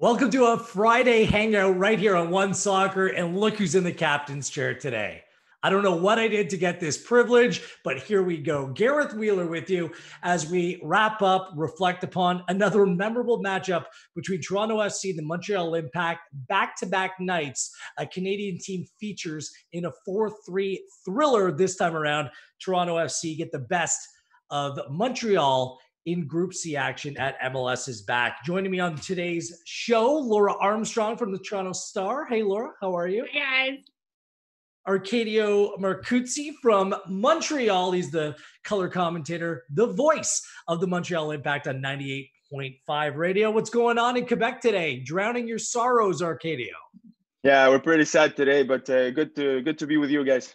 Welcome to a Friday hangout right here on One Soccer. And look who's in the captain's chair today. I don't know what I did to get this privilege, but here we go. Gareth Wheeler with you as we wrap up, reflect upon another memorable matchup between Toronto FC and the Montreal Impact. Back to back nights, a Canadian team features in a 4 3 thriller this time around. Toronto FC get the best of Montreal in Group C action at MLS is back. Joining me on today's show, Laura Armstrong from the Toronto Star. Hey, Laura, how are you? Hey, guys. Arcadio Marcuzzi from Montreal. He's the color commentator, the voice of the Montreal Impact on 98.5 radio. What's going on in Quebec today? Drowning your sorrows, Arcadio. Yeah, we're pretty sad today, but uh, good to good to be with you guys.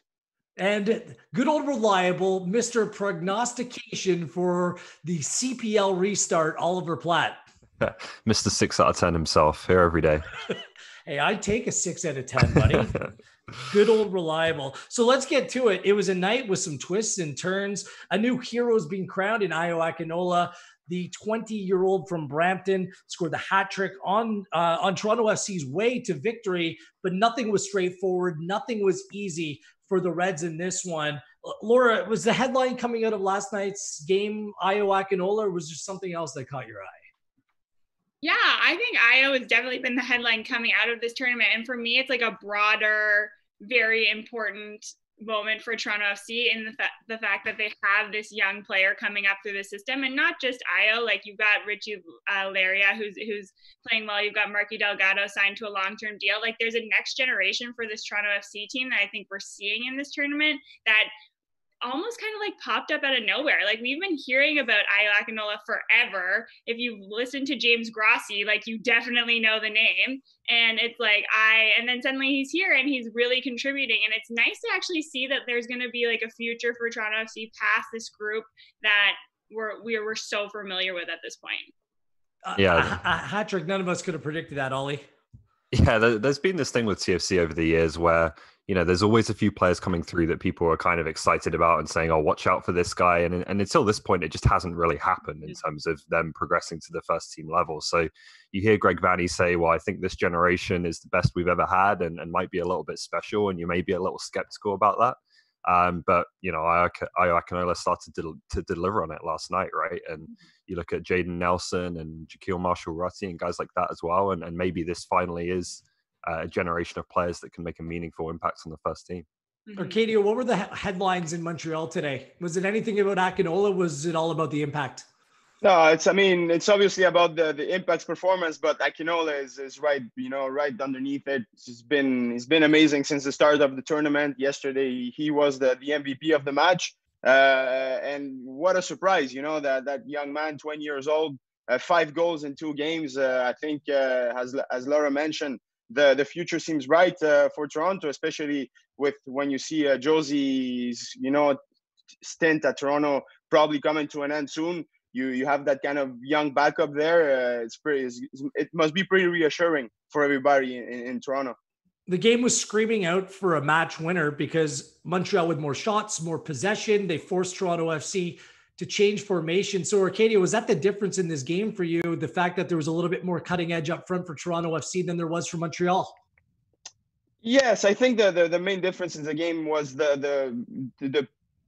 And good old reliable Mr. Prognostication for the CPL restart, Oliver Platt. Mr. Six out of 10 himself, here every day. hey, I'd take a six out of 10, buddy. good old reliable. So let's get to it. It was a night with some twists and turns. A new hero is being crowned in Ayo Akinola. The 20-year-old from Brampton scored the hat trick on uh, on Toronto FC's way to victory, but nothing was straightforward. Nothing was easy for the Reds in this one. Laura, was the headline coming out of last night's game Ayo Akinola, or was there something else that caught your eye? Yeah, I think Ayo has definitely been the headline coming out of this tournament. And for me, it's like a broader, very important moment for Toronto FC in the, fa- the fact that they have this young player coming up through the system, and not just Ayo. Like you've got Richie uh, Laryea, who's who's playing well. You've got Marky Delgado signed to a long term deal. Like there's a next generation for this Toronto FC team that I think we're seeing in this tournament that almost kind of like popped up out of nowhere. Like we've been hearing about Ayo Akinola forever. If you've listened to James Grossi, like you definitely know the name. And it's like I and then suddenly he's here and he's really contributing. And it's nice to actually see that there's gonna be like a future for Toronto FC past this group that we're we're we're so familiar with at this point. Uh, yeah. A, a hat trick, none of us could have predicted that, Ollie. Yeah, there's been this thing with TFC over the years where you know, there's always a few players coming through that people are kind of excited about and saying, "Oh, watch out for this guy." And and until this point, it just hasn't really happened in terms of them progressing to the first team level. So you hear Greg Vanney say, "Well, I think this generation is the best we've ever had, and, and might be a little bit special," and you may be a little skeptical about that. Um, but you know, Ayo Akinola started to, to, deliver on it last night, right? And mm-hmm. you look at Jayden Nelson and Jahkele Marshall-Rutty and guys like that as well, and, and maybe this finally is uh, a generation of players that can make a meaningful impact on the first team. Mm-hmm. Arcadio, what were the headlines in Montreal today? Was it anything about Akinola? Was it all about the impact? No, it's. I mean, it's obviously about the the impact's performance, but Akinola is is right. You know, right underneath it. He's been he's been amazing since the start of the tournament. Yesterday, he was the the MVP of the match, uh, and what a surprise! You know that that young man, 20 years old, uh, five goals in two games. Uh, I think, uh, as as Laura mentioned, the the future seems bright uh, for Toronto, especially with when you see uh, Jozy's you know stint at Toronto probably coming to an end soon. You you have that kind of young backup there. Uh, it's pretty. It's, it must be pretty reassuring for everybody in, in Toronto. The game was screaming out for a match winner because Montreal with more shots, more possession. They forced Toronto FC to change formation. So, Arcadio, was that the difference in this game for you? The fact that there was a little bit more cutting edge up front for Toronto FC than there was for Montreal? Yes, I think the, the, the main difference in the game was the the the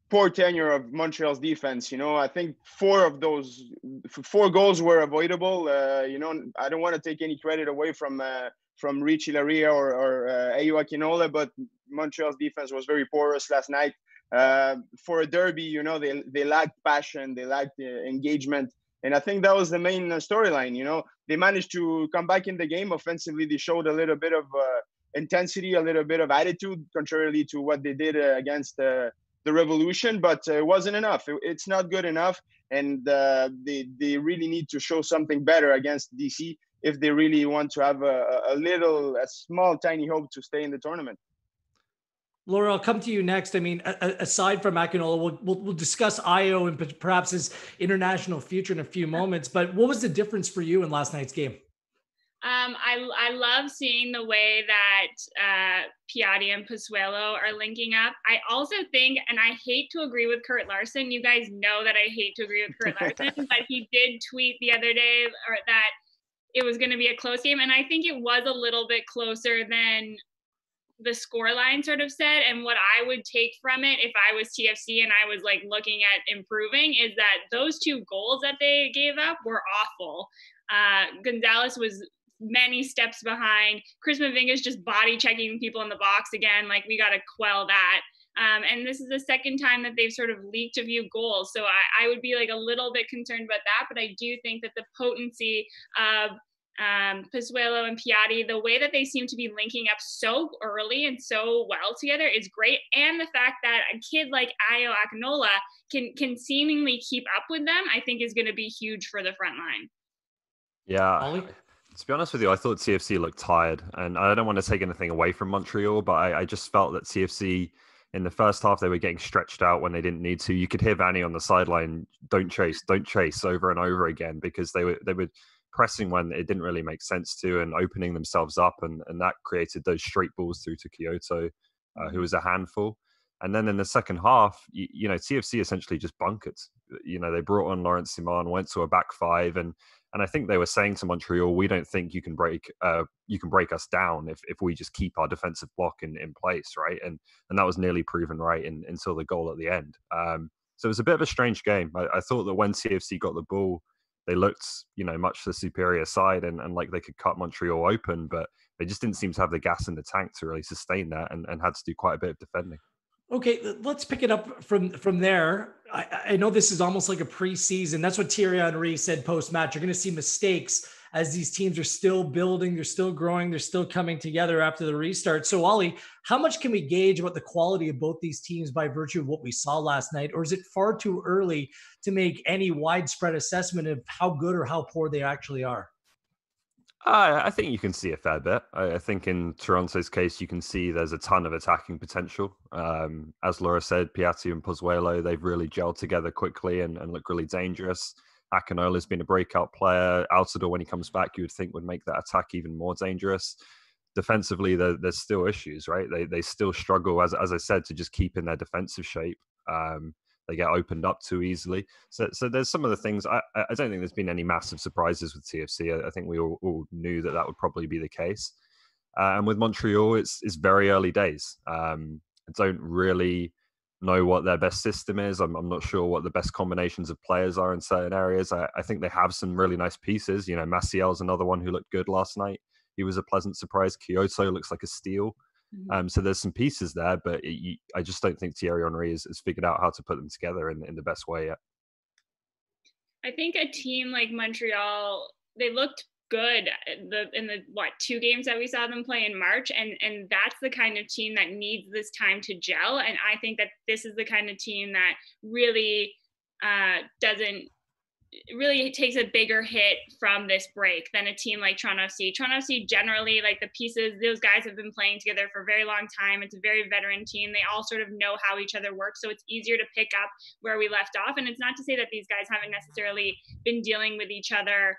poor tenure of Montreal's defense. You know, I think four of those four goals were avoidable. Uh, you know, I don't want to take any credit away from uh, from Richie Laryea or, or uh, Akinola, but Montreal's defense was very porous last night uh, for a derby, you know, they they lacked passion, they lacked uh, engagement, and I think that was the main uh, storyline. You know, they managed to come back in the game offensively. They showed a little bit of uh, intensity, a little bit of attitude, contrarily to what they did uh, against uh, the Revolution, but it wasn't enough. It, it's not good enough, and they they really need to show something better against DC if they really want to have a, a little, a small, tiny hope to stay in the tournament. Laura, I'll come to you next. I mean, aside from Akinola, we'll, we'll, we'll, discuss Ayo and perhaps his international future in a few moments. But what was the difference for you in last night's game? Um, I, I love seeing the way that uh, Piatti and Pozuelo are linking up. I also think, and I hate to agree with Kurt Larson. You guys know that I hate to agree with Kurt Larson, but he did tweet the other day or that it was going to be a close game. And I think it was a little bit closer than the score line sort of said. And what I would take from it if I was TFC and I was like looking at improving is that those two goals that they gave up were awful. Uh, Gonzalez was many steps behind. Chris Mavinga's just body checking people in the box again. Like we got to quell that. Um, and this is the second time that they've sort of leaked a few goals. So I, I, would be like a little bit concerned about that. But I do think that the potency of um, Pozuelo and Piatti, the way that they seem to be linking up so early and so well together is great. And the fact that a kid like Ayo Akinola can can seemingly keep up with them, I think is going to be huge for the front line. Yeah. Ollie? To be honest with you, I thought TFC looked tired, and I don't want to take anything away from Montreal, but I, I just felt that TFC in the first half they were getting stretched out when they didn't need to. You could hear Vanney on the sideline, "Don't chase, don't chase," over and over again because they were they were pressing when it didn't really make sense to and opening themselves up, and and that created those straight balls through to Quioto, uh, who was a handful. And then in the second half, you, you, know, TFC essentially just bunkered. You know, they brought on Laurent Ciman, went to a back five, and and I think they were saying to Montreal, we don't think you can break uh, you can break us down if, if we just keep our defensive block in, in place, right? And and that was nearly proven right in, until the goal at the end. Um, so it was a bit of a strange game. I, I, thought that when TFC got the ball, they looked, you know, much the superior side and, and like they could cut Montreal open, but they just didn't seem to have the gas in the tank to really sustain that and, and had to do quite a bit of defending. Okay, let's pick it up from from there. I, I know this is almost like a preseason. That's what Thierry Henry said post match. You're going to see mistakes as these teams are still building, they're still growing, they're still coming together after the restart. So, Ollie, how much can we gauge about the quality of both these teams by virtue of what we saw last night, or is it far too early to make any widespread assessment of how good or how poor they actually are? Uh, I think you can see a fair bit. I, I, think in Toronto's case, you can see there's a ton of attacking potential. Um, as Laura said, Piatti and Pozuelo, they've really gelled together quickly and, and look really dangerous. Akinola's been a breakout player. Altidore, when he comes back, you would think would make that attack even more dangerous. Defensively, there, there's still issues, right? They they still struggle, as as I said, to just keep in their defensive shape. Um, they get opened up too easily. So, so there's some of the things. I, I don't think there's been any massive surprises with TFC. I, I think we all, all, knew that that would probably be the case. Uh, and with Montreal, it's it's very early days. Um, I don't really know what their best system is. I'm, I'm, not sure what the best combinations of players are in certain areas. I, I think they have some really nice pieces. You know, Maciel's another one who looked good last night. He was a pleasant surprise. Quioto looks like a steal. Mm-hmm. Um, so there's some pieces there, but it, you, I just don't think Thierry Henry has, has, figured out how to put them together in, in the best way yet. I think a team like Montreal, they looked good the in the what two games that we saw them play in March and and that's the kind of team that needs this time to gel and I think that this is the kind of team that really uh, doesn't really takes a bigger hit from this break than a team like Toronto FC. Toronto FC generally, like the pieces, those guys have been playing together for a very long time. It's a very veteran team. They all sort of know how each other works, so it's easier to pick up where we left off. And it's not to say that these guys haven't necessarily been dealing with each other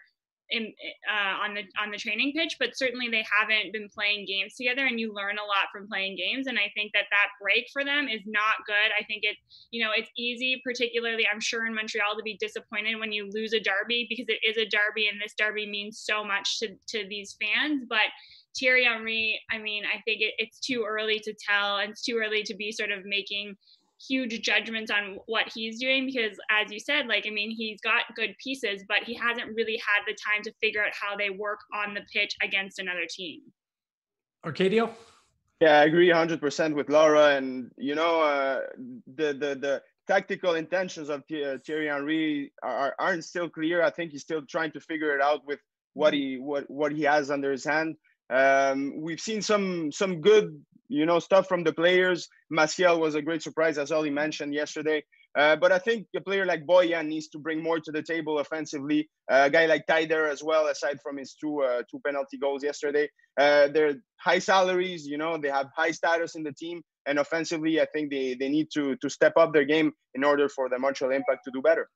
in, uh, on the on the training pitch, but certainly they haven't been playing games together, and you learn a lot from playing games. And I think that that break for them is not good. I think it, you know, it's easy, particularly I'm sure in Montreal, to be disappointed when you lose a derby because it is a derby, and this derby means so much to to these fans. But Thierry Henry, I mean, I think it, it's too early to tell, and it's too early to be sort of making huge judgments on what he's doing because as you said like i mean he's got good pieces but he hasn't really had the time to figure out how they work on the pitch against another team. Arcadio? Yeah i agree 100% with laura. And you know uh, the the the tactical intentions of thierry henry are, aren't still clear. I think he's still trying to figure it out with what he what what he has under his hand. Um, we've seen some some good you know, stuff from the players. Maciel was a great surprise, as Ollie mentioned yesterday. Uh, but I think a player like Bojan needs to bring more to the table offensively. Uh, a guy like Taider as well, aside from his two uh, two penalty goals yesterday. Uh, they're high salaries, you know, they have high status in the team, and offensively, I think they they need to to step up their game in order for the Montreal Impact to do better.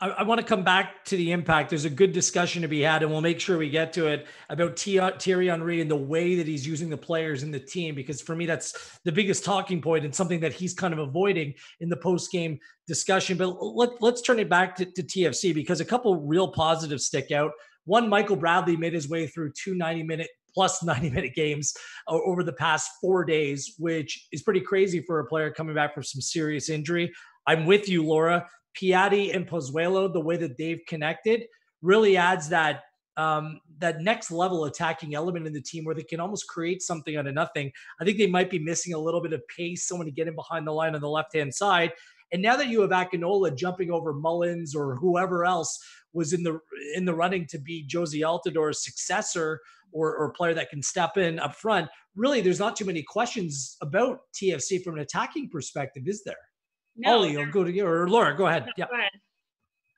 I, I want to come back to the impact. There's a good discussion to be had, and we'll make sure we get to it about Thierry Henry and the way that he's using the players in the team, because for me, that's the biggest talking point and something that he's kind of avoiding in the post game discussion. But let, let's turn it back to, to TFC because a couple real positives stick out one, Michael Bradley made his way through two 90 minute plus 90 minute games uh, over the past four days, which is pretty crazy for a player coming back from some serious injury. I'm with you, Laura. Piatti and Pozuelo, the way that they've connected really adds that um, that next level attacking element in the team where they can almost create something out of nothing. I think they might be missing a little bit of pace, someone to get in behind the line on the left hand side. And now that you have Akinola jumping over Mullins or whoever else was in the in the running to be Jozy Altidore's successor or, or player that can step in up front, really there's not too many questions about TFC from an attacking perspective, is there? No, Ollie, I'll go to you or Laura, go ahead. No, yeah. Go ahead.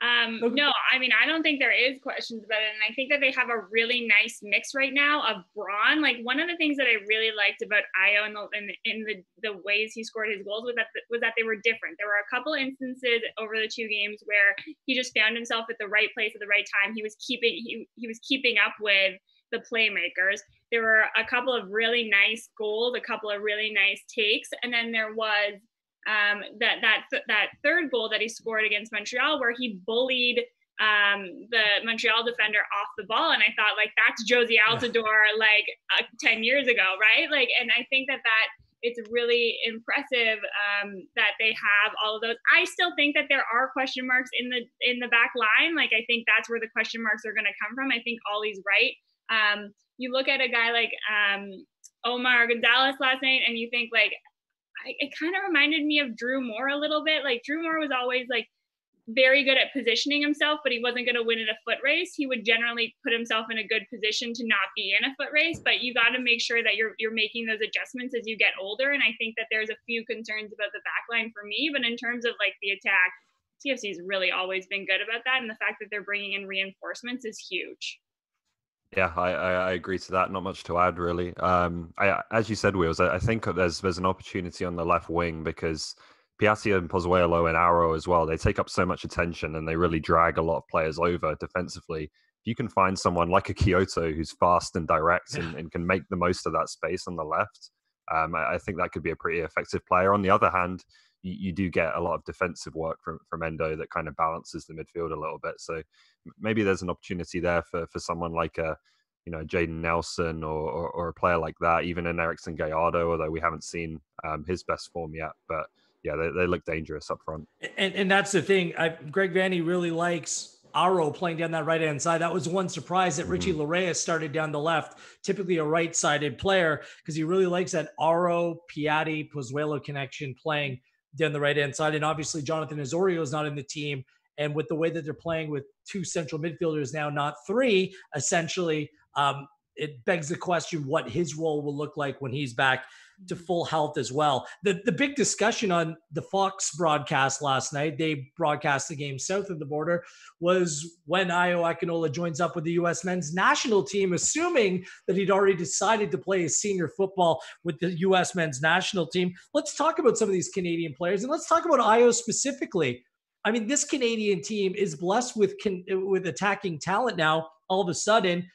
Um, okay. No, I mean, I don't think there is questions about it. And I think that they have a really nice mix right now of brawn. Like one of the things that I really liked about Ayo in the, in, the, in the, the ways he scored his goals was that, was that they were different. There were a couple instances over the two games where he just found himself at the right place at the right time. He was keeping, he, he was keeping up with the playmakers. There were a couple of really nice goals, a couple of really nice takes. And then there was um, that that that third goal that he scored against Montreal, where he bullied um, the Montreal defender off the ball, and I thought like that's Jozy Altidore like uh, ten years ago, right? Like, and I think that that it's really impressive um, that they have all of those. I still think that there are question marks in the in the back line. Like I think that's where the question marks are going to come from. I think Ollie's right. Um, you look at a guy like um, Omar Gonzalez last night, and you think like it kind of reminded me of Drew Moor a little bit. Like Drew Moor was always like very good at positioning himself, but he wasn't going to win in a foot race. He would generally put himself in a good position to not be in a foot race, but you got to make sure that you're you're making those adjustments as you get older. And I think that there's a few concerns about the back line for me, but in terms of like the attack, TFC's really always been good about that, and the fact that they're bringing in reinforcements is huge. Yeah, I, I, agree to that. Not much to add, really. Um, I, as you said, Wheels, I, I think there's there's an opportunity on the left wing because Piatti and Pozuelo and Auro as well, they take up so much attention and they really drag a lot of players over defensively. If you can find someone like a Quioto who's fast and direct and, and can make the most of that space on the left, um, I, I, think that could be a pretty effective player. On the other hand, you, do get a lot of defensive work from, from Endo that kind of balances the midfield a little bit. So maybe there's an opportunity there for, for someone like a, you know, Jayden Nelson or, or, or, a player like that, even an Erickson Gallardo, although we haven't seen um, his best form yet. But yeah, they, they look dangerous up front. And, and that's the thing. I, Greg Vanney really likes Auro playing down that right hand side. That was one surprise that Richie mm-hmm. Laryea started down the left, typically a right sided player, because he really likes that Auro Piatti, Pozuelo connection playing down the right hand side. And obviously, Jonathan Osorio is not in the team. And with the way that they're playing with two central midfielders now, not three, essentially, um, it begs the question what his role will look like when he's back to full health as well. The the big discussion on the Fox broadcast last night, they broadcast the game south of the border, was when Ayo Akinola joins up with the U.S. men's national team, assuming that he'd already decided to play his senior football with the U.S. men's national team. Let's talk about some of these Canadian players and let's talk about Ayo specifically. I mean, this Canadian team is blessed with with attacking talent now. All of a sudden,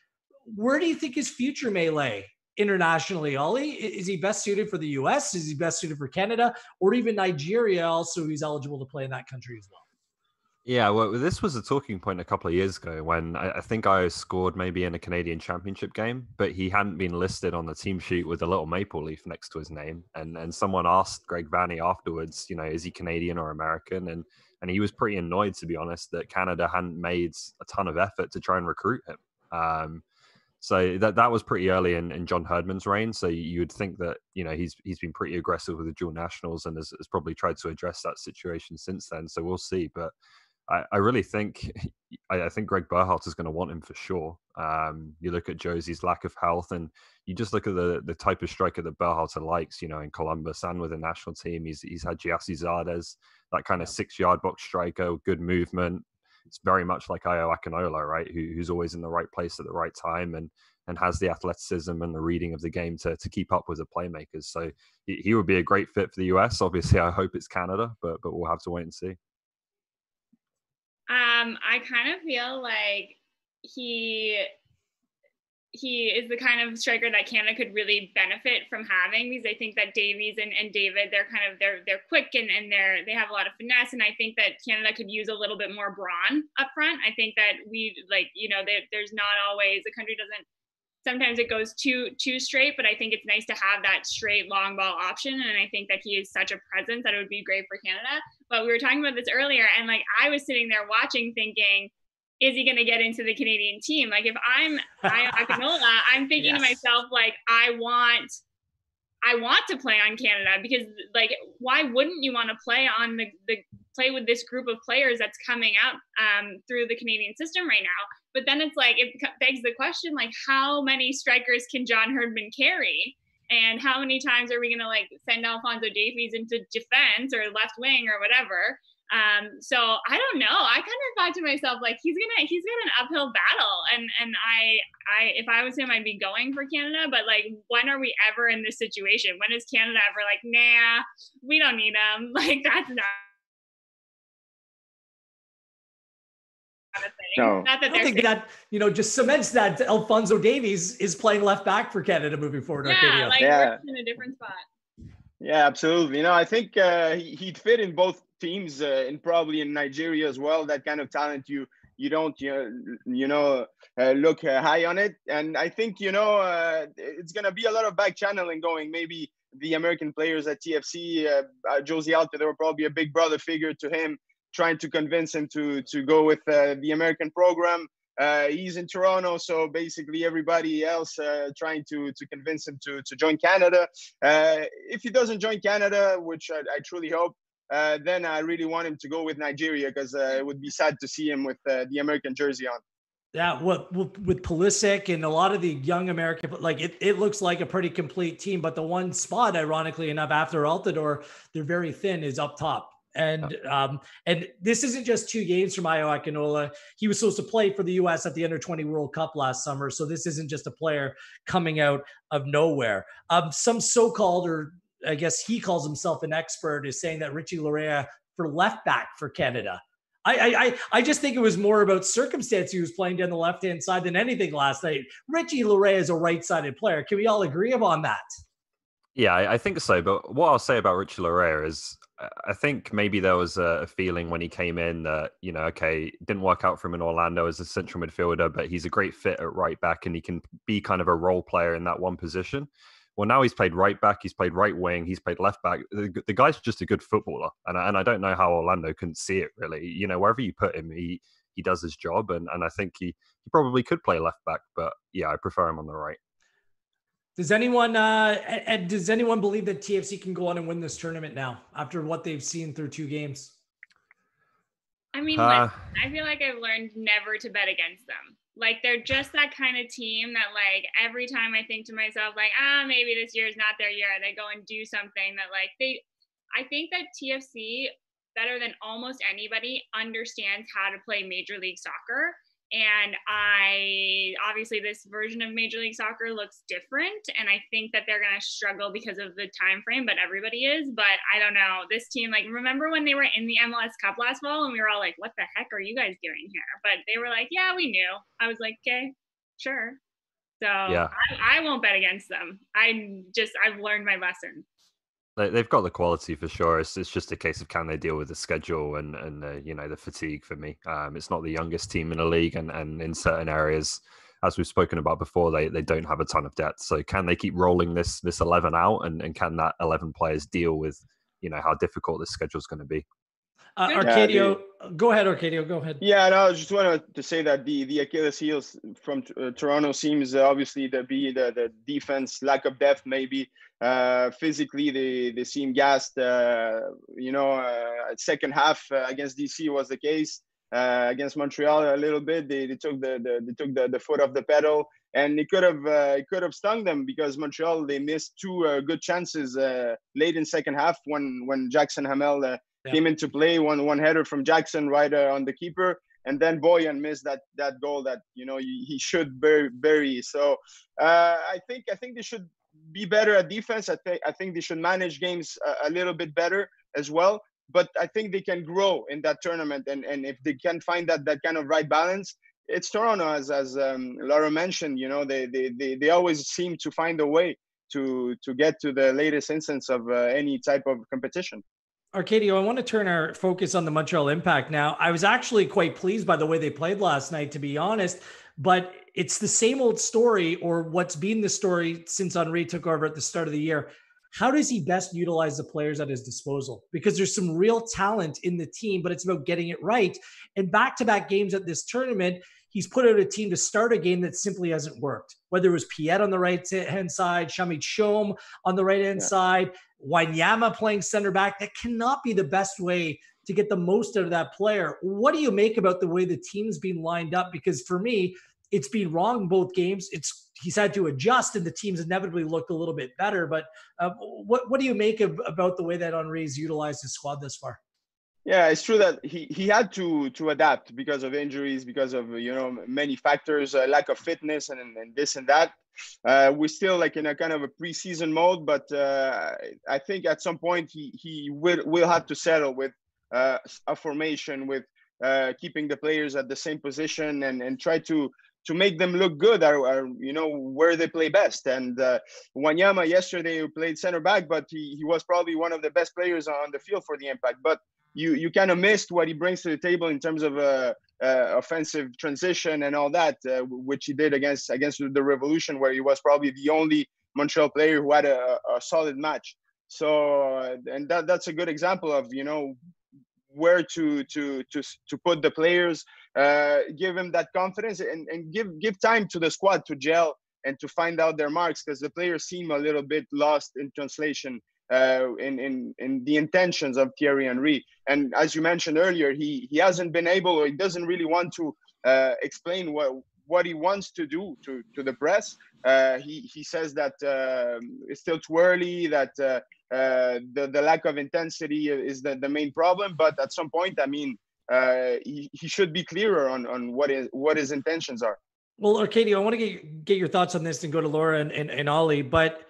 where do you think his future may lay? Internationally, Ollie? Is he best suited for the US? Is he best suited for Canada or even Nigeria? Also, he's eligible to play in that country as well. Yeah, well, this was a talking point a couple of years ago when I, think Ayo scored maybe in a Canadian Championship game, but he hadn't been listed on the team sheet with a little maple leaf next to his name. And and someone asked Greg Vanney afterwards, you know, is he Canadian or American? And and he was pretty annoyed, to be honest, that Canada hadn't made a ton of effort to try and recruit him. Um, so that that was pretty early in, in John Herdman's reign. So you would think that you know he's he's been pretty aggressive with the dual nationals and has, has probably tried to address that situation since then. So we'll see. But I, I really think I, I, think Greg Berhalter is going to want him for sure. Um, you look at Jozy's lack of health, and you just look at the the type of striker that Berhalter likes. You know, in Columbus and with the national team, he's he's had Gyasi Zardes, that kind of six yard box striker, good movement, it's very much like Ayo Akinola, right? Who, who's always in the right place at the right time and and has the athleticism and the reading of the game to to keep up with the playmakers. So he, he would be a great fit for the US. Obviously, I hope it's Canada, but but we'll have to wait and see. Um, I kind of feel like he he is the kind of striker that Canada could really benefit from having because I think that Davies and, and David they're kind of they're they're quick and, and they're they have a lot of finesse and I think that Canada could use a little bit more brawn up front. I think that we like you know that there's not always the country doesn't sometimes it goes too too straight but I think it's nice to have that straight long ball option and I think that he is such a presence that it would be great for Canada. But we were talking about this earlier and like I was sitting there watching thinking is he going to get into the Canadian team? Like if I'm Ayo Akinola, I'm thinking yes. to myself like I want I want to play on Canada because like why wouldn't you want to play on the, the play with this group of players that's coming out um, through the Canadian system right now? But then it's like it begs the question like how many strikers can John Herdman carry? And how many times are we going to like send Alfonso Davies into defense or left wing or whatever? Um, so I don't know. I kind of thought to myself, like, he's gonna he's got an uphill battle. And and I I if I was him, I'd be going for Canada. But like, when are we ever in this situation? When is Canada ever like, nah, we don't need him? Like that's not No. Not that I think that you know just cements that Alfonso Davies is playing left back for Canada moving forward. Yeah, like yeah. in a different spot. Yeah, absolutely. You know, I think uh, he, would fit in both teams uh, and probably in Nigeria as well. That kind of talent you you don't you, you know uh, look uh, high on it. And I think you know uh, it's gonna be a lot of back channeling going. Maybe the American players at TFC, uh, uh, Jozy Altidore, were probably a big brother figure to him, trying to convince him to to go with the American program. Uh, he's in Toronto, so basically everybody else uh, trying to to convince him to to join Canada. Uh, if he doesn't join Canada, which I, I truly hope, uh, then I really want him to go with Nigeria because uh, it would be sad to see him with uh, the American jersey on. Yeah, what with Pulisic and a lot of the young American, like it, it looks like a pretty complete team. But the one spot, ironically enough, after Altidore, they're very thin, is up top. And um, and this isn't just two games from Ayo Akinola. He was supposed to play for the U.S. at the Under 20 World Cup last summer, so this isn't just a player coming out of nowhere. Um, some so-called or I guess he calls himself an expert, is saying that Richie Laryea for left back for Canada. I, I I just think it was more about circumstance he was playing down the left hand side than anything last night. Richie Laryea is a right sided player. Can we all agree upon that? Yeah, I think so. But what I'll say about Richard Laryea is I think maybe there was a feeling when he came in that, you know, okay, didn't work out for him in Orlando as a central midfielder, but he's a great fit at right back and he can be kind of a role player in that one position. Well, now he's played right back, he's played right wing, he's played left back. The, the guy's just a good footballer, and I, and I don't know how Orlando couldn't see it. Really, you know, wherever you put him, he he does his job, and and I think he he probably could play left back, but yeah, I prefer him on the right. Does anyone uh, and does anyone believe that TFC can go on and win this tournament now after what they've seen through two games? I mean, uh, I feel like I've learned never to bet against them. Like they're just that kind of team that like every time I think to myself like ah maybe this year is not their year they go and do something that like they I think that TFC better than almost anybody understands how to play major league soccer and I obviously this version of Major League Soccer looks different, and I think that they're gonna struggle because of the time frame. But everybody is. But I don't know. This team, like, remember when they were in the MLS Cup last fall, and we were all like, "What the heck are you guys doing here?" But they were like, "Yeah, we knew." I was like, "Okay, sure." So yeah. I, I won't bet against them. I just I've learned my lesson they've got the quality for sure. It's, it's just a case of can they deal with the schedule and and you know the fatigue for me. Um, it's not the youngest team in the league, and and in certain areas, as we've spoken about before, they they don't have a ton of depth. So can they keep rolling this this eleven out, and and can that eleven players deal with you know how difficult this schedule is going to be? Uh, Arcadio, yeah, the, go ahead, Arcadio, go ahead. Yeah, no, I just wanted to say that the the Achilles heels from uh, Toronto seems uh, obviously to be the the defense lack of depth, maybe uh, physically they they seem gassed. Uh, you know, uh, second half uh, against DC was the case. Uh, against Montreal, a little bit they, they took the, the they took the, the foot off the pedal, and it could have uh, it could have stung them because Montreal they missed two uh, good chances uh, late in second half when when Jackson Hamel uh, yeah. came into play one one header from Jackson right uh, on the keeper and then Bojan missed that that goal that you know he should bury, bury. so I think I think they should be better at defense. I think I think they should manage games a, a, little bit better as well. But I think they can grow in that tournament, and and if they can find that that kind of right balance, it's Toronto, as as um, Laura mentioned. You know, they, they they they always seem to find a way to to get to the latest instance of uh, any type of competition. Arcadio, I want to turn our focus on the Montreal Impact now. I was actually quite pleased by the way they played last night, to be honest. But it's the same old story, or what's been the story since Henry took over at the start of the year. How does he best utilize the players at his disposal? Because there's some real talent in the team, but it's about getting it right. And back to back games at this tournament, he's put out a team to start a game that simply hasn't worked. Whether it was Piette on the right hand side, Shamit Shome on the right hand yeah. side, Wanyama playing center back, that cannot be the best way to get the most out of that player. What do you make about the way the team's being lined up? Because for me, it's been wrong both games. It's he's had to adjust, and the team's inevitably looked a little bit better. But uh, what what do you make of, about the way that Henry's utilized his squad this far? Yeah, it's true that he, he had to to adapt because of injuries, because of you know many factors, uh, lack of fitness, and, and this and that. Uh, we're still like in a kind of a preseason mode, but uh, I think at some point he he will will have to settle with uh, a formation with uh, keeping the players at the same position and and try to to make them look good are you know where they play best. And uh, Wanyama yesterday played center back, but he, he was probably one of the best players on the field for the Impact. But you you kind of missed what he brings to the table in terms of uh, uh, offensive transition and all that, uh, which he did against against the Revolution, where he was probably the only Montreal player who had a, a solid match. So, uh, and that that's a good example of you know where to to to to put the players, uh, give him that confidence, and and give give time to the squad to gel and to find out their marks because the players seem a little bit lost in translation uh, in, in, in the intentions of Thierry Henry. And as you mentioned earlier, he, he hasn't been able or he doesn't really want to uh, explain what, what he wants to do to, to the press. Uh, he, he says that um, it's still too early, that uh, uh, the, the lack of intensity is the, the main problem. But at some point, I mean, uh, he, he should be clearer on, on what, is, what his intentions are. Well, Arcadio, I want to get, get your thoughts on this and go to Laura and, and, and Ollie. But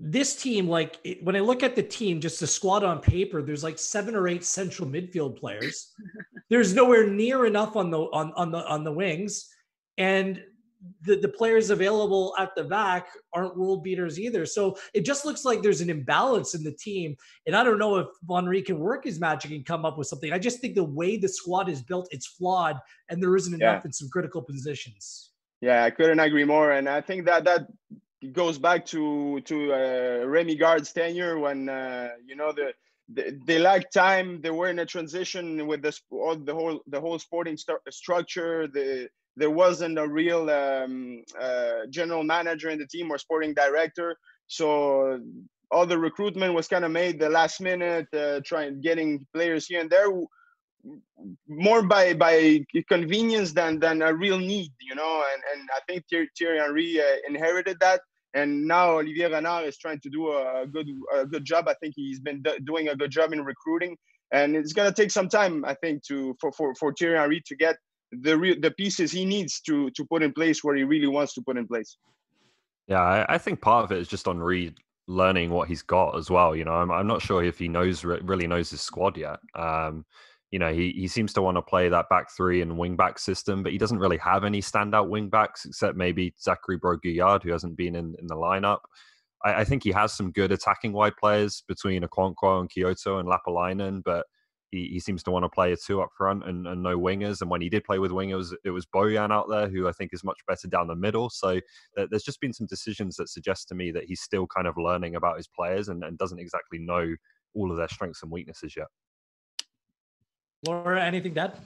this team, like it, when I look at the team, just the squad on paper, there's like seven or eight central midfield players. there's nowhere near enough on the on on the on the wings, and the the players available at the back aren't world beaters either. So it just looks like there's an imbalance in the team, and I don't know if Henry can work his magic and come up with something. I just think the way the squad is built, it's flawed, and there isn't enough yeah. in some critical positions. Yeah, I couldn't agree more, and I think that that it goes back to to uh, Remy Garde's tenure when uh, you know the, the, they lacked time. They were in a transition with the the whole the whole sporting st- structure. The there wasn't a real um, uh, general manager in the team or sporting director. So all the recruitment was kind of made the last minute, uh, trying getting players here and there more by by convenience than than a real need, you know. And and I think Thierry, Thierry Henry uh, inherited that, and now Olivier Renard is trying to do a good a good job. I think he's been do- doing a good job in recruiting, and it's gonna take some time, I think, to for for for Thierry Henry to get the re- the pieces he needs to to put in place where he really wants to put in place. Yeah, I, I think part of it is just on Reed learning what he's got as well. You know, I'm I'm not sure if he knows really knows his squad yet. Um, you know, he, he seems to want to play that back three and wing back system, but he doesn't really have any standout wing backs except maybe Zachary Brault-Guillard, who hasn't been in, in the lineup. I, I, think he has some good attacking wide players between Okonkwo and Quioto and Lappalainen, but he, he seems to want to play a two up front and, and no wingers. And when he did play with wingers, it was Bojan out there, who I think is much better down the middle. So there's just been some decisions that suggest to me that he's still kind of learning about his players and, and doesn't exactly know all of their strengths and weaknesses yet. Laura, anything add?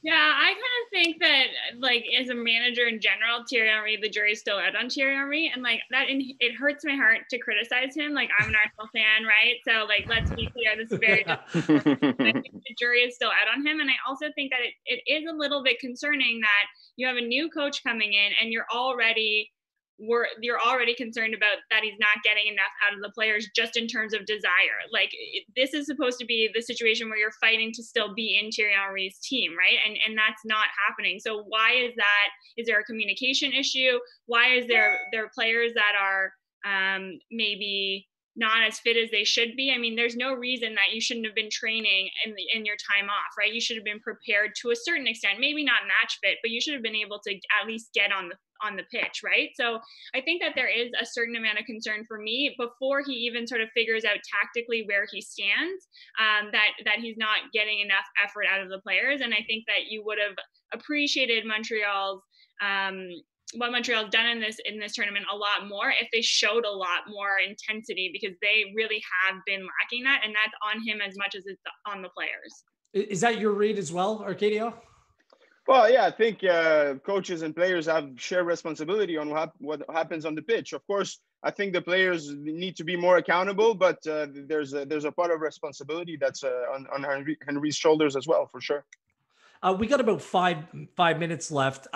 Yeah, I kind of think that like as a manager in general, Thierry Henry, the jury's still out on Thierry Henry, and like that, in, it hurts my heart to criticize him. Like I'm an Arsenal fan, right? So like let's be clear, this is very. the jury is still out on him, and I also think that it, it is a little bit concerning that you have a new coach coming in, and you're already we're you're already concerned about that he's not getting enough out of the players just in terms of desire. Like this is supposed to be the situation where you're fighting to still be in Thierry Henry's team, right? And and that's not happening. So why is that? Is there a communication issue? Why is there there are players that are um, maybe not as fit as they should be. I mean, there's no reason that you shouldn't have been training in the, in your time off, right? You should have been prepared to a certain extent, maybe not match fit, but you should have been able to at least get on the on the pitch, right? So I think that there is a certain amount of concern for me before he even sort of figures out tactically where he stands, um, that that he's not getting enough effort out of the players. And I think that you would have appreciated Montreal's um, what Montreal's done in this in this tournament a lot more if they showed a lot more intensity because they really have been lacking that, and that's on him as much as it's on the players. Is that your read as well, Arcadio? Well, yeah, I think uh, coaches and players have shared responsibility on what, what happens on the pitch. Of course, I think the players need to be more accountable, but uh, there's a, there's a part of responsibility that's uh, on, on Henry, Henry's shoulders as well, for sure. Uh, we got about five five minutes left.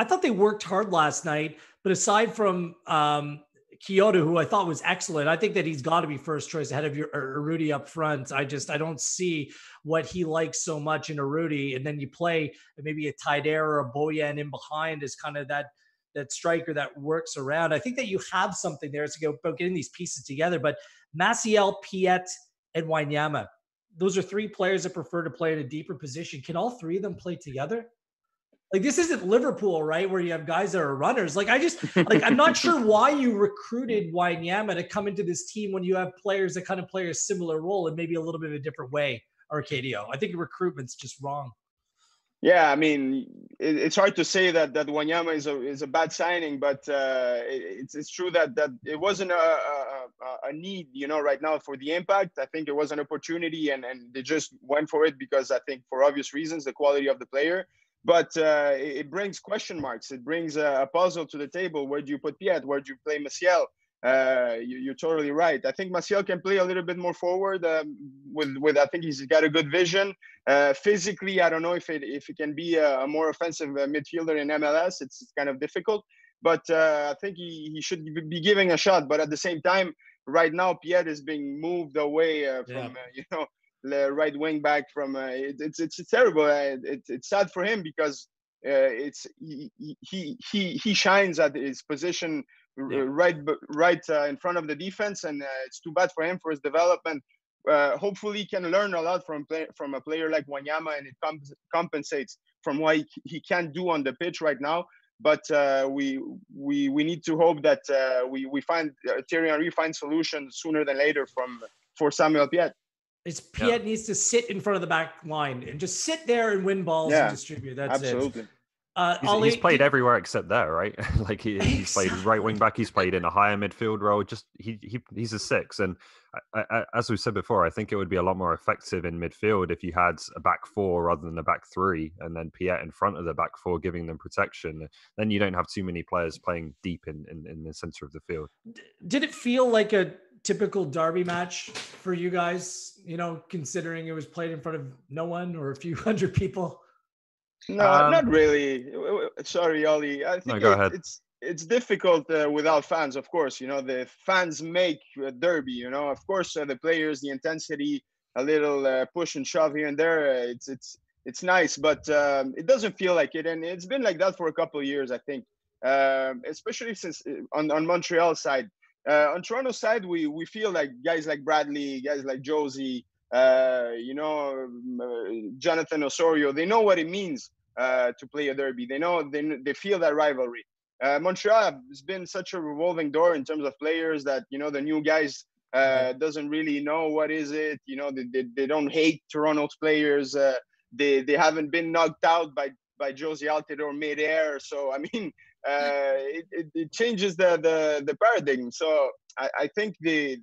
I thought they worked hard last night, but aside from um, Quioto, who I thought was excellent, I think that he's got to be first choice ahead of Urruti up front. I just I don't see what he likes so much in a Rudy, and then you play maybe a Taider or a Bojan in behind as kind of that that striker that works around. I think that you have something there. to go about getting these pieces together. But Maciel, Piette, and Wanyama, those are three players that prefer to play in a deeper position. Can all three of them play together? Like this isn't Liverpool, right? Where you have guys that are runners. Like I just like I'm not sure why you recruited Wanyama to come into this team when you have players that kind of play a similar role and maybe a little bit of a different way. Arcadio, I think recruitment's just wrong. Yeah, I mean, it, it's hard to say that that Wanyama is a is a bad signing, but uh, it, it's it's true that that it wasn't a, a, a need, you know, right now for the impact. I think it was an opportunity, and and they just went for it because I think for obvious reasons, the quality of the player but uh, it, brings question marks. It brings a, a, puzzle to the table. Where do you put Piette? Where do you play Maciel? Uh, you, are totally right. I think Maciel can play a little bit more forward. Um, with with I think he's got a good vision. Uh, physically, I don't know if it if he can be a, a more offensive uh, midfielder in MLS. It's, it's kind of difficult, but uh, I think he, he should be giving a shot. But at the same time, right now, Piette is being moved away uh, from yeah. you know the right wing back from uh, it, it's it's terrible. Uh, it, it's sad for him because uh, it's he, he he he shines at his position yeah. right right uh, in front of the defense, and uh, it's too bad for him for his development. Uh, hopefully, he can learn a lot from play, from a player like Wanyama, and it comp- compensates from what he, he can do on the pitch right now. But we we we need to hope that we we find Thierry Henry finds solutions sooner than later from for Samuel Piette. Is Piette yeah. needs to sit in front of the back line and just sit there and win balls yeah, and distribute. That's absolutely. it. Uh, he's, Ollie, he's, played did, everywhere except there, right? like he, he's played right wing back. He's played in a higher midfield role. Just he, he he's a six, and I, I, as we said before, I think it would be a lot more effective in midfield if you had a back four rather than a back three, and then Piette in front of the back four, giving them protection. Then you don't have too many players playing deep in in, in the center of the field. Did it feel like a typical derby match for you guys? You know, considering it was played in front of no one or a few hundred people. No, um, not really. Sorry, Ollie. I think no, go it, ahead. it's it's difficult uh, without fans. Of course, you know the fans make a derby. You know, of course, uh, the players, the intensity, a little uh, push and shove here and there. Uh, it's it's it's nice, but um, it doesn't feel like it, and it's been like that for a couple of years, I think. Um, especially since uh, on on Montreal side, uh, on Toronto side, we we feel like guys like Bradley, guys like Jozy, uh, you know, um, uh, Jonathan Osorio, they know what it means uh, to play a derby. They know they they feel that rivalry. Uh, Montreal has been such a revolving door in terms of players that you know the new guys uh, doesn't really know what is it. You know, they, they, they don't hate Toronto's players. they they haven't been knocked out by by Jozy Altidore midair. So I mean, uh, it, it, it, changes the, the, the paradigm. So I, I think the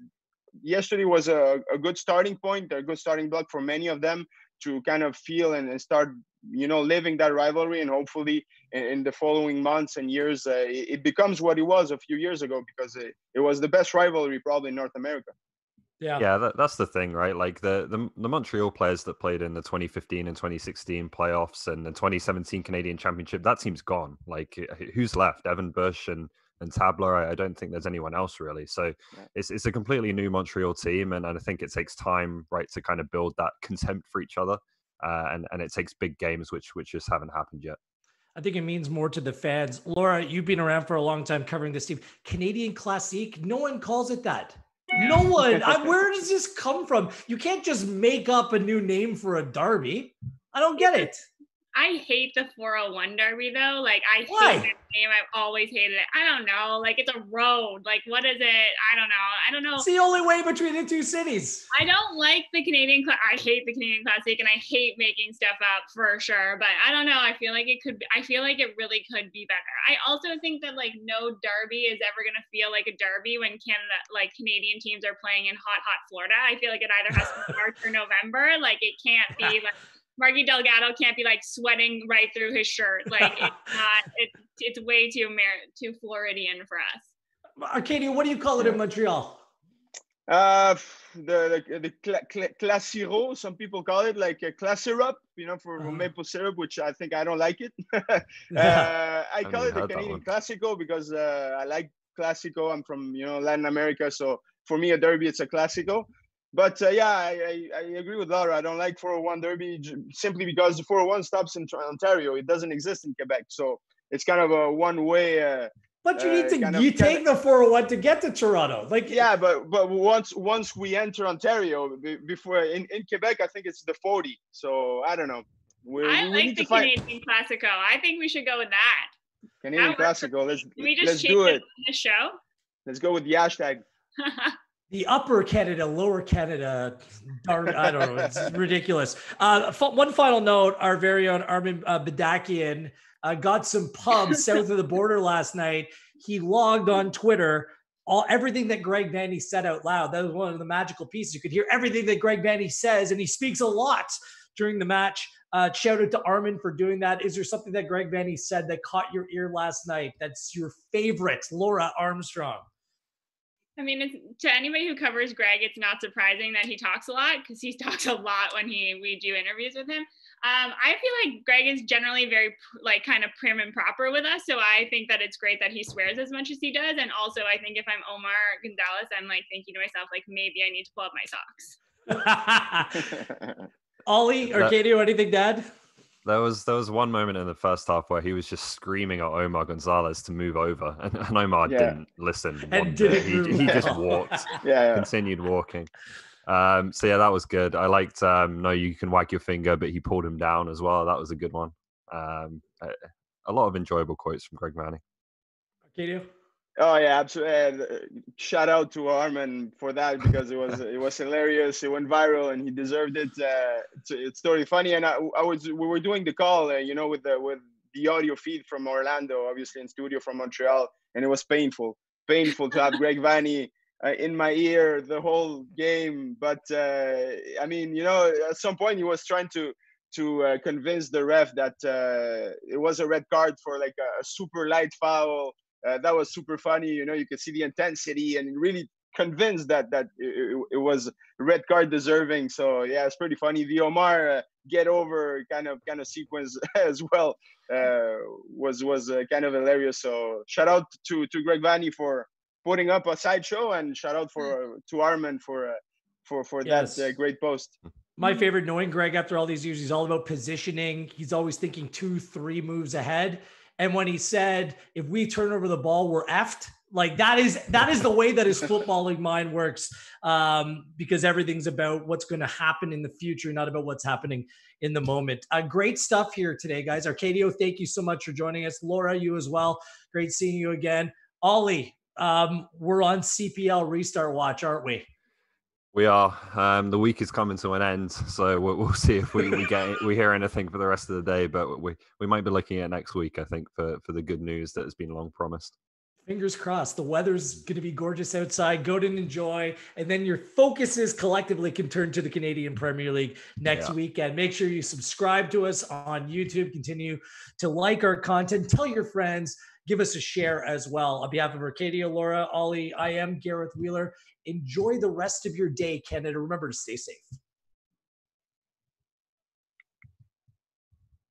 yesterday was a, a good starting point, a good starting block for many of them to kind of feel and, and start you know living that rivalry and hopefully in, in the following months and years uh, it, it, becomes what it was a few years ago because it, it was the best rivalry probably in north america yeah, yeah, that, that's the thing, right? Like the, the the Montreal players that played in the 2015 and 2016 playoffs and the 2017 Canadian Championship, that team's gone. Like, who's left? Evan Bush and and Tabla. I, I don't think there's anyone else really. So yeah. it's it's a completely new Montreal team, and, and I think it takes time, right, to kind of build that contempt for each other, uh, and and it takes big games, which which just haven't happened yet. I think it means more to the fans. Laura, you've been around for a long time covering this team. Canadian Classique, no one calls it that. No one. I, where does this come from? You can't just make up a new name for a derby. I don't get it. I hate the 401 Derby though. Like I Why? hate that name. I've always hated it. I don't know. Like it's a road. Like what is it? I don't know. I don't know. It's the only way between the two cities. I don't like the Canadian. Cla- I hate the Canadian Classic, and I hate making stuff up for sure. But I don't know. I feel like it could. Be, I feel like it really could be better. I also think that like no derby is ever gonna feel like a derby when Canada, like Canadian teams, are playing in hot, hot Florida. I feel like it either has to be March or November. Like it can't be like. Marky Delgado can't be like sweating right through his shirt. Like it's not. It's it's way too Amer- too Floridian for us. Arcadio, what do you call it in Montreal? Uh, the the, the cla- cla- classiro, some people call it like a class syrup, you know, for Uh-huh. maple syrup, which I think I don't like it. uh, Yeah. I call it the Canadian one. Classico because uh, I like Classico. I'm from you know Latin America, so for me a derby it's a Classico. But uh, yeah, I, I, I agree with Laura. I don't like 401 Derby simply because the 401 stops in Ontario. It doesn't exist in Quebec, so it's kind of a one-way. Uh, But you need Uh, to kind of- you kind take the 401 to get to Toronto. Like yeah, but but once once we enter Ontario, be- before in, in Quebec, I think it's the 40. So I don't know. We, I we like the to find Canadian Classico. I think we should go with that. Canadian that works Classical. Let's Can we just let's change do it it. on the show? Let's go with the hashtag. the upper Canada, lower Canada. Darn, I don't know. It's ridiculous. Uh, one final note: our very own Armen uh, Bedakian uh, got some pubs south of the border last night. He logged on Twitter. All everything that Greg Vanney said out loud. That was one of the magical pieces. You could hear everything that Greg Vanney says, and he speaks a lot during the match. Uh, shout out to Armen for doing that. Is there something that Greg Vanney said that caught your ear last night? That's your favorite, Laura Armstrong. I mean, it's, to anybody who covers Greg, it's not surprising that he talks a lot because he talks a lot when he we do interviews with him. Um, I feel like Greg is generally very like kind of prim and proper with us, so I think that it's great that he swears as much as he does. And also, I think if I'm Omar Gonzalez, I'm like thinking to myself like maybe I need to pull up my socks. Ollie, or Katie or anything, Dad? There was there was one moment in the first half where he was just screaming at Omar Gonzalez to move over, and, and Omar Yeah. didn't listen. And didn't. He, he just walked, yeah, yeah. continued walking. Um, so yeah, that was good. I liked um, no, you can wag your finger, but he pulled him down as well. That was a good one. Um, a, a lot of enjoyable quotes from Greg Vanney. Arcadio? Oh yeah, absolutely. Uh, shout out to Armen for that because it was it was hilarious. It went viral and he deserved it. Uh, it's, it's totally funny. And I, I was we were doing the call, uh, you know, with the with the audio feed from Orlando, obviously in studio from Montreal, and it was painful, painful to have Greg Vanney uh, in my ear the whole game. But uh, I mean, you know, at some point he was trying to to uh, convince the ref that uh, it was a red card for like a, a super light foul uh, that was super funny. You know, you could see the intensity and really convinced that that it, it- was red card deserving. So yeah, it's pretty funny. The Omar uh, get over kind of kind of sequence as well uh, was was uh, kind of hilarious. So shout out to to Greg Vanney for putting up a sideshow and shout out for to Armen for uh, for for Yes. that uh, great post. My favorite, knowing Greg after all these years, he's all about positioning. He's always thinking two, three moves ahead. And when he said, if we turn over the ball, we're effed. Like that is that is the way that his footballing mind works. Um, because everything's about what's going to happen in the future, not about what's happening in the moment. Uh, great stuff here today, guys. Arcadio, thank you so much for joining us. Laura, you as well. Great seeing you again. Ollie, um, we're on CPL restart watch, aren't we? We are. Um, the week is coming to an end, so we'll, we'll see if we, we get we hear anything for the rest of the day. But we we might be looking at next week, I think, for for the good news that has been long promised. Fingers crossed. The weather's going to be gorgeous outside. Go and enjoy. And then your focuses collectively can turn to the Canadian Premier League next Yeah. weekend. Make sure you subscribe to us on YouTube. Continue to like our content. Tell your friends. Give us a share as well. On behalf of Arcadio, Laura, Ollie, I am Gareth Wheeler. Enjoy the rest of your day, Canada. Remember to stay safe.